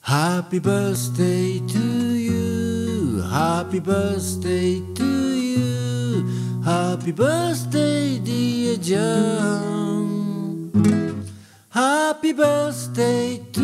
Happy birthday to you. Happy birthday to you. Happy birthday, dear John. Happy birthday to